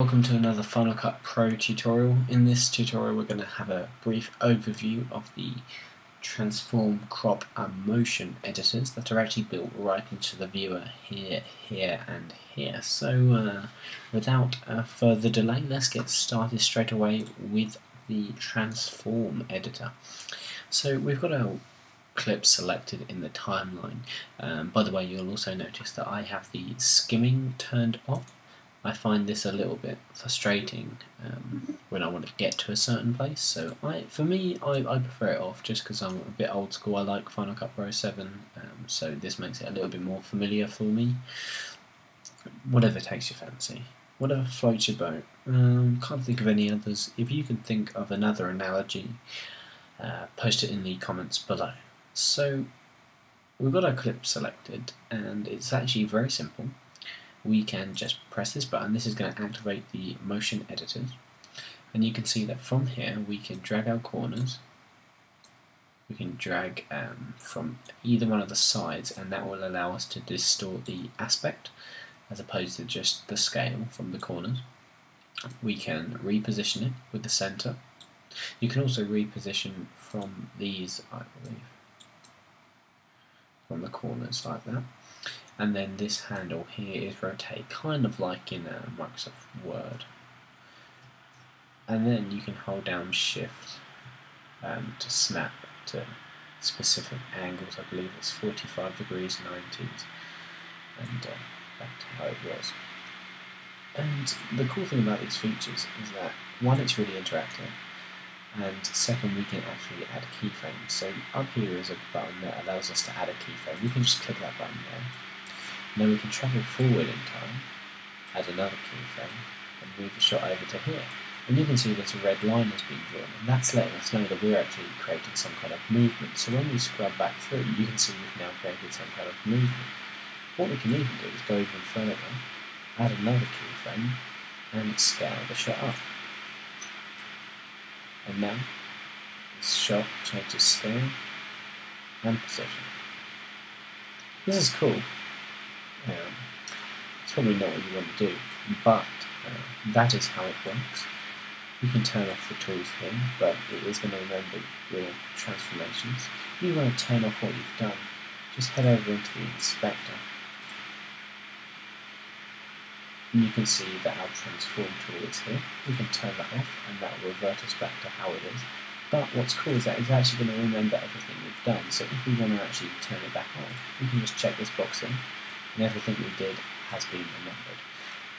Welcome to another Final Cut Pro tutorial. In this tutorial we're going to have a brief overview of the transform, crop and motion editors that are actually built right into the viewer here, here and here. So uh, without uh, further delay let's get started straight away with the transform editor. So we've got our clip selected in the timeline. Um, by the way you'll also notice that I have the skimming turned off I find this a little bit frustrating um, when I want to get to a certain place. So I, for me, I, I prefer it off just because I'm a bit old school. I like Final Cut Pro 7, um, so this makes it a little bit more familiar for me. Whatever takes your fancy. Whatever floats your boat. Um, can't think of any others. If you can think of another analogy, uh, post it in the comments below. So we've got our clip selected, and it's actually very simple we can just press this button. This is going to activate the motion editors. And you can see that from here we can drag our corners. We can drag um, from either one of the sides and that will allow us to distort the aspect as opposed to just the scale from the corners. We can reposition it with the center. You can also reposition from these, I believe, from the corners like that and then this handle here is rotate kind of like in uh, Microsoft Word. And then you can hold down shift um, to snap to specific angles. I believe it's 45 degrees 90s and uh, back to how it was. And the cool thing about these features is that one it's really interactive. And second we can actually add keyframes. So up here is a button that allows us to add a keyframe. We can just click that button there now we can travel forward in time, add another keyframe, and move the shot over to here. And you can see that a red line has been drawn, and that's letting us know that we're actually creating some kind of movement. So when we scrub back through, you can see we've now created some kind of movement. What we can even do is go even further, add another keyframe, and scale the shot up. And now, this shot changes scale and position. This is cool, um, it's probably not what you want to do, but uh, that is how it works. You can turn off the tools here, but it is going to remember your transformations. If you want to turn off what you've done, just head over into the inspector. And you can see that our transform tool is here. We can turn that off and that will revert us back to how it is. But what's cool is that it's actually going to remember everything we've done. So if we want to actually turn it back on, we can just check this box in and everything we did has been remembered.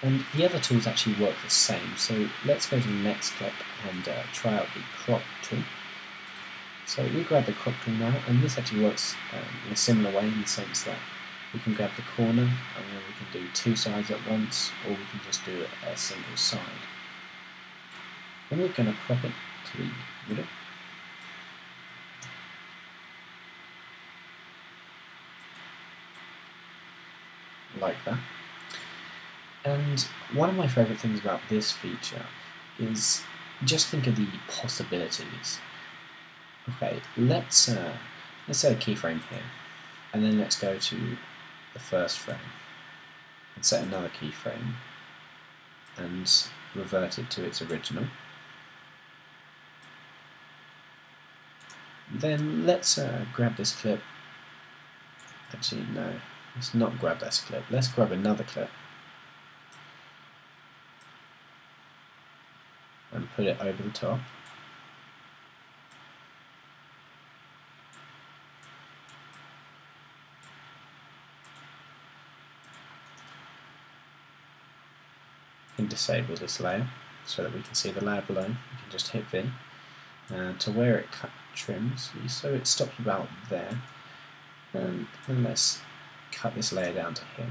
And the other tools actually work the same, so let's go to the next clip and uh, try out the crop tool. So we grab the crop tool now, and this actually works um, in a similar way in the sense that we can grab the corner, and then we can do two sides at once, or we can just do a single side. Then we're going to crop it to the middle. Like that. And one of my favourite things about this feature is just think of the possibilities. Okay, let's uh, let's set a keyframe here, and then let's go to the first frame and set another keyframe and revert it to its original. Then let's uh, grab this clip. Actually, no. Let's not grab this clip. Let's grab another clip. And put it over the top. And disable this layer so that we can see the layer below. We can just hit V uh, to where it cut, trims, so it stops about there. And then let's cut this layer down to here.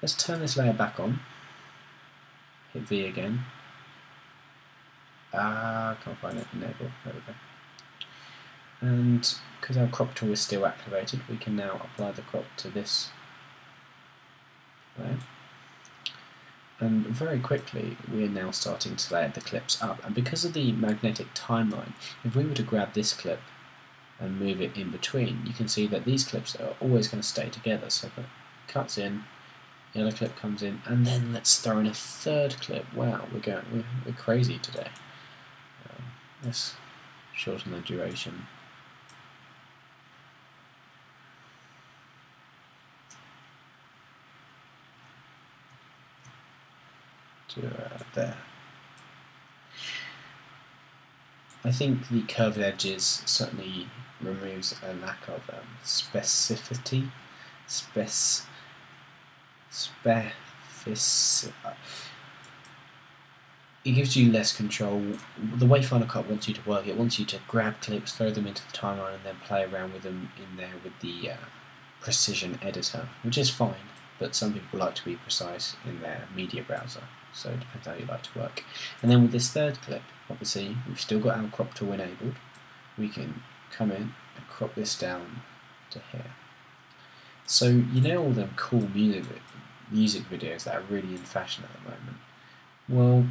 Let's turn this layer back on. Hit V again. Ah, can't find it. Enable. There we go. And because our crop tool is still activated, we can now apply the crop to this layer. And very quickly, we are now starting to layer the clips up. And because of the magnetic timeline, if we were to grab this clip and move it in between, you can see that these clips are always going to stay together. So it cuts in the other clip comes in, and then let's throw in a third clip. Wow, we're going, we're, we're crazy today. Um, let's shorten the duration. To uh, there. I think the curved edges certainly removes a lack of um, specificity, spec. It gives you less control. The way Final Cut wants you to work, it wants you to grab clips, throw them into the timeline, and then play around with them in there with the uh, precision editor, which is fine. But some people like to be precise in their media browser, so it depends how you like to work. And then with this third clip, obviously we've still got our crop tool enabled. We can come in and crop this down to here. So you know all them cool music music videos that are really in fashion at the moment. Well,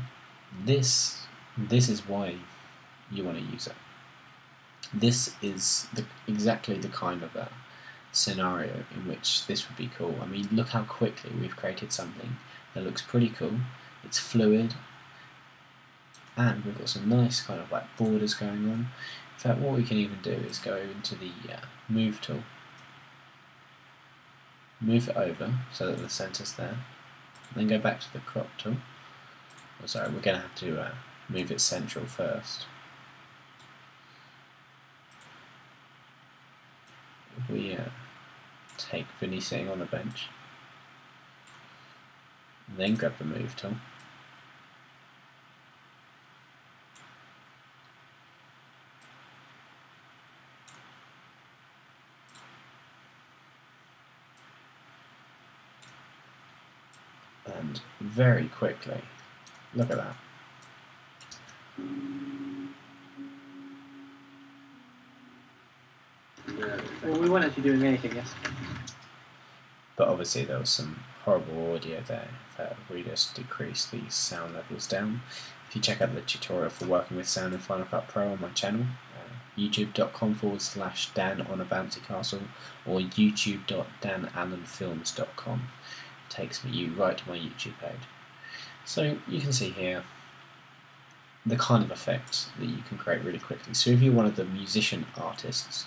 this this is why you want to use it. This is the, exactly the kind of a scenario in which this would be cool. I mean, look how quickly we've created something that looks pretty cool. It's fluid, and we've got some nice kind of like borders going on. In fact, what we can even do is go into the uh, move tool, move it over so that the center's there, then go back to the crop tool. Oh, sorry, we're going to have to uh, move it central first. We uh, take Vinny sitting on the bench, then grab the move tool. And very quickly. Look at that. Well, we weren't actually doing anything, yes. But obviously there was some horrible audio there that we just decreased the sound levels down. If you check out the tutorial for working with sound in Final Cut Pro on my channel, uh, youtube.com forward slash Dan on a bouncy castle or youtube.danallenfilms.com takes me you right to my YouTube page. So you can see here the kind of effects that you can create really quickly. So if you're one of the musician artists,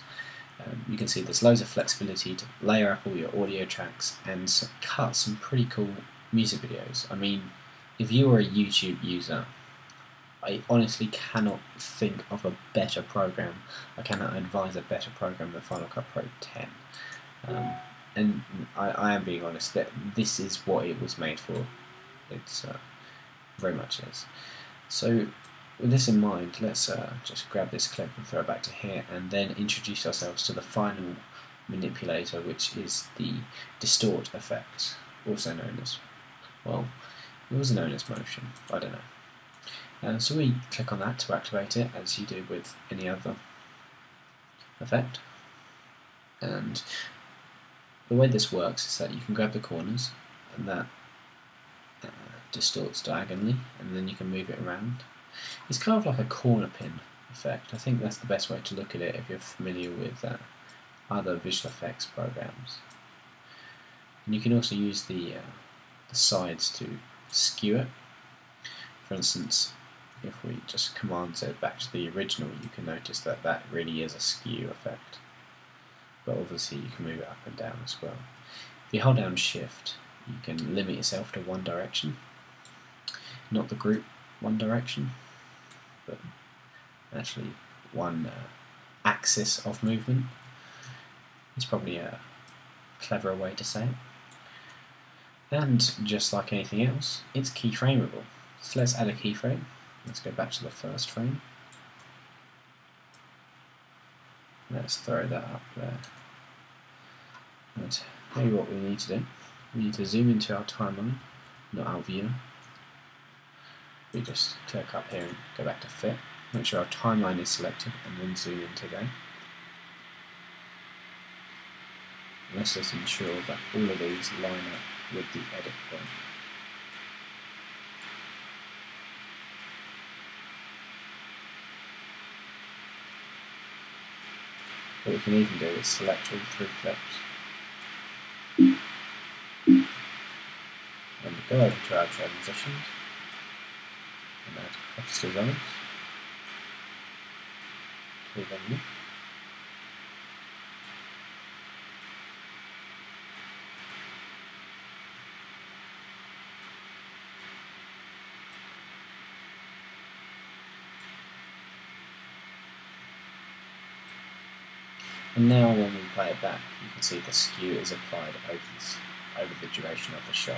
um, you can see there's loads of flexibility to layer up all your audio tracks and cut some pretty cool music videos. I mean, if you are a YouTube user, I honestly cannot think of a better program. I cannot advise a better program than Final Cut Pro 10. Um, and I, I am being honest that this is what it was made for. It's uh, very much is. So with this in mind, let's uh, just grab this clip and throw it back to here, and then introduce ourselves to the final manipulator, which is the distort effect, also known as, well, it was known as motion, I don't know. Uh, so we click on that to activate it, as you do with any other effect. And the way this works is that you can grab the corners and that uh, distorts diagonally and then you can move it around. It's kind of like a corner pin effect. I think that's the best way to look at it if you're familiar with uh, other visual effects programs. And you can also use the, uh, the sides to skew it. For instance, if we just command Z back to the original, you can notice that that really is a skew effect but obviously you can move it up and down as well. If you hold down shift, you can limit yourself to one direction, not the group one direction, but actually one uh, axis of movement. It's probably a cleverer way to say it. And just like anything else, it's keyframeable. So let's add a keyframe. Let's go back to the first frame. Let's throw that up there. Right, maybe what we need to do. We need to zoom into our timeline, not our view. We just click up here and go back to fit. Make sure our timeline is selected and then zoom into there. Let's just ensure that all of these line up with the edit point. What we can even do is select all three clips and go over to our transitions and add designs. Click on them. And now when we play it back, you can see the skew is applied over, this, over the duration of the shot.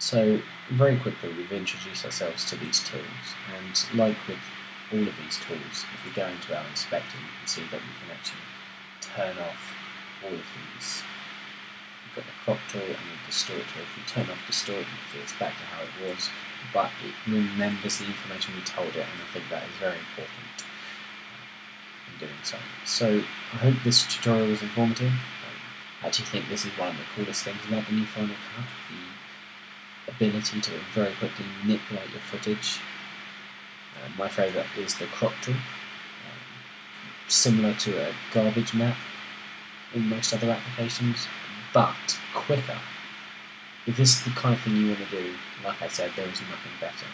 So very quickly we've introduced ourselves to these tools and like with all of these tools, if we go into our inspector you can see that we can actually turn off all of these. We've got the crop tool and the distort tool. If you turn off distort it's back to how it was but it remembers the information we told it, and I think that is very important in doing so. So I hope this tutorial was informative. I actually think this is one of the coolest things about the new Final Cut, the ability to very quickly manipulate your footage. Uh, my favourite is the crop tool, um, similar to a garbage matte in most other applications, but quicker if this is the kind of thing you want to do, like I said, there is nothing better.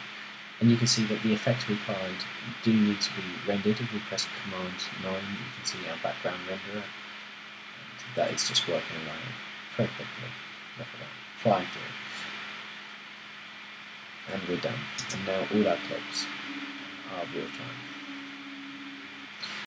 And you can see that the effects applied do need to be rendered. If we press Command 9, you can see our background renderer. And that is just working away very quickly. Look at that, flying through. And we're done. And now all our clips are real time.